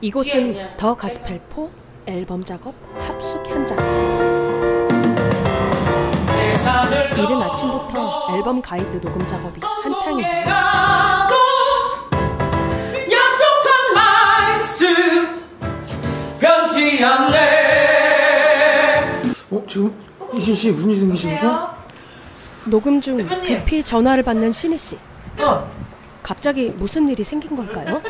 이곳은 더 가스펠포 앨범 작업 합숙 현장. 이른 아침부터 앨범 가이드 녹음 작업이 않네 어 지금 이신 씨 무슨 일 생기신 거죠? 녹음 중 급히 전화를 받는 신희 씨. 어 갑자기 무슨 일이 생긴 걸까요?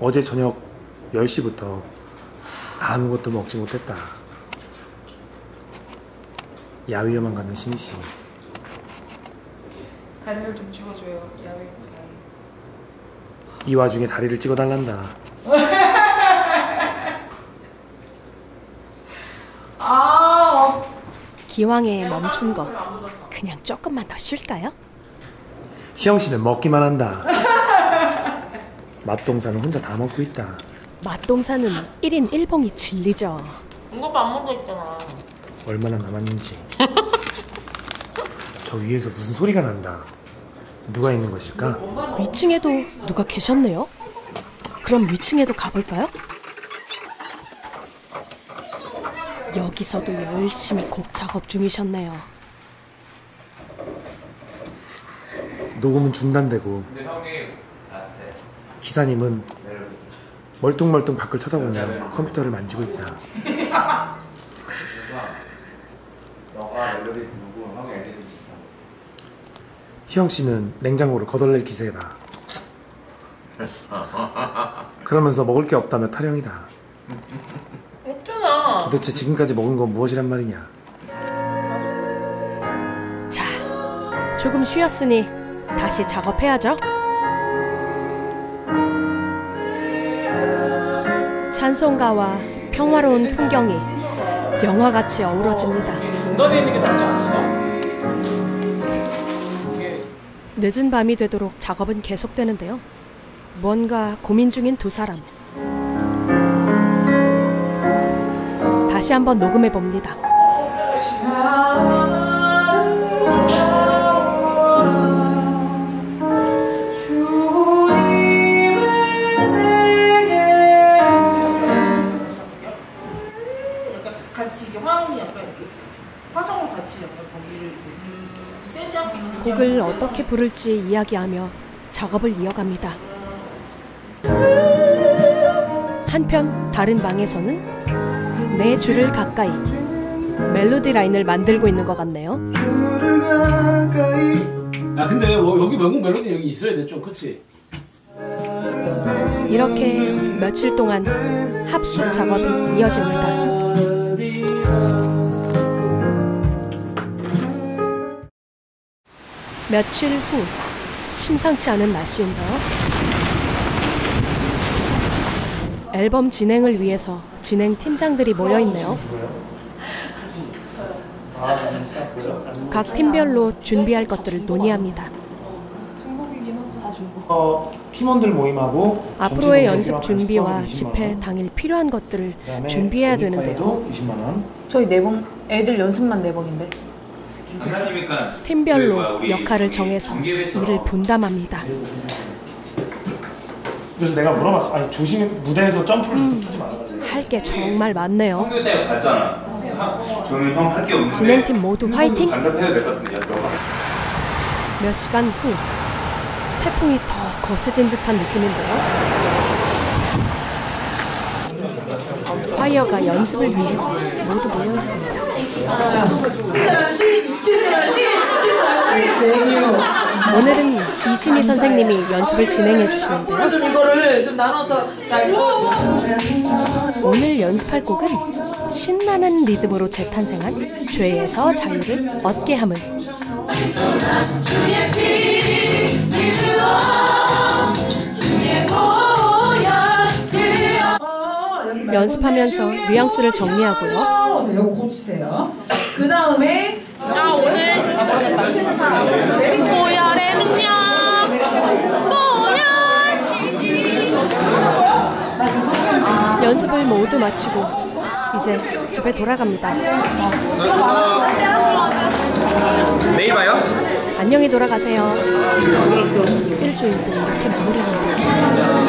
어제 저녁 10시부터 아무것도 먹지 못했다. 야위에만 가는 신희 씨. 다리를 좀 지워줘요. 야외 다리. 이 와중에 다리를 찍어달란다. 기왕에 멈춘 거 그냥 조금만 더 쉴까요? 희영 씨는 먹기만 한다. 맛동산은 혼자 다 먹고 있다. 맛동산은 1인 1봉이 진리죠. 이것도 안 먹어 있잖아. 얼마나 남았는지. 저 위에서 무슨 소리가 난다. 누가 있는 것일까? 위층에도 누가 계셨네요. 그럼 위층에도 가볼까요? 여기서도 열심히 곡 작업 중이셨네요. 녹음은 중단되고 기사님은 멀뚱멀뚱 밖을 쳐다보며 컴퓨터를 만지고 있다. 희영 씨는 냉장고를 거덜낼 기세다. 그러면서 먹을 게 없다며 타령이다. 도대체 지금까지 먹은 건 무엇이란 말이냐? 자, 조금 쉬었으니 다시 작업해야죠. 찬송가와 평화로운 풍경이 영화같이 어우러집니다. 중간에 있는 게 낫지 않을까? 늦은 밤이 되도록 작업은 계속되는데요. 뭔가 고민 중인 두 사람. 다시 한번 녹음해 봅니다. 않게 곡을 어떻게 부를지 이야기하며 작업을 이어갑니다. 한편 다른 방에서는 내 줄을 가까이 멜로디 라인을 만들고 있는 것 같네요. 야 근데 뭐 여기 외국 멜로디 여기 있어야 돼 좀 그치? 이렇게 며칠 동안 합숙 작업이 이어집니다. 며칠 후 심상치 않은 날씨인데요. 앨범 진행을 위해서 진행 팀장들이 모여 있네요. 각 팀별로 준비할 것들을 논의합니다. 어, 팀원들 모임하고 앞으로의 연습 준비와 집회 당일 필요한 것들을 준비해야 되는데요. 20만 원. 저희 네 번, 애들 연습만 네 번인데. 팀별로 역할을 정해서 일을 분담합니다. 그래서 내가 물어봤어. 아니 조심 무대에서 점프를 자꾸 하지 말아가지고. 할게 정말 많네요. 갔잖아. 저는 형 할게 없는데. 진행팀 모두 화이팅! 반납해야 될것 같은데, 야, 너가. 몇 시간 후 태풍이 더 거세진 듯한 느낌인데요. 파이어가 연습을 위해서 모두 모여 있습니다. 오늘은 이신희 선생님이 연습을 진행해 주시는데요. 좀 이거를 좀 나눠서 자 이거 오늘 연습할 곡은 신나는 리듬으로 재탄생한 죄에서 자유를 얻게 함은 연습하면서 뉘앙스를 정리하고요. 자, 이거 고치세요. 그 다음에 아 오늘 보 보혈 연습을 모두 마치고 이제 집에 돌아갑니다. 내일 봐요. 안녕히 돌아가세요. 일주일도 이렇게 마무리합니다.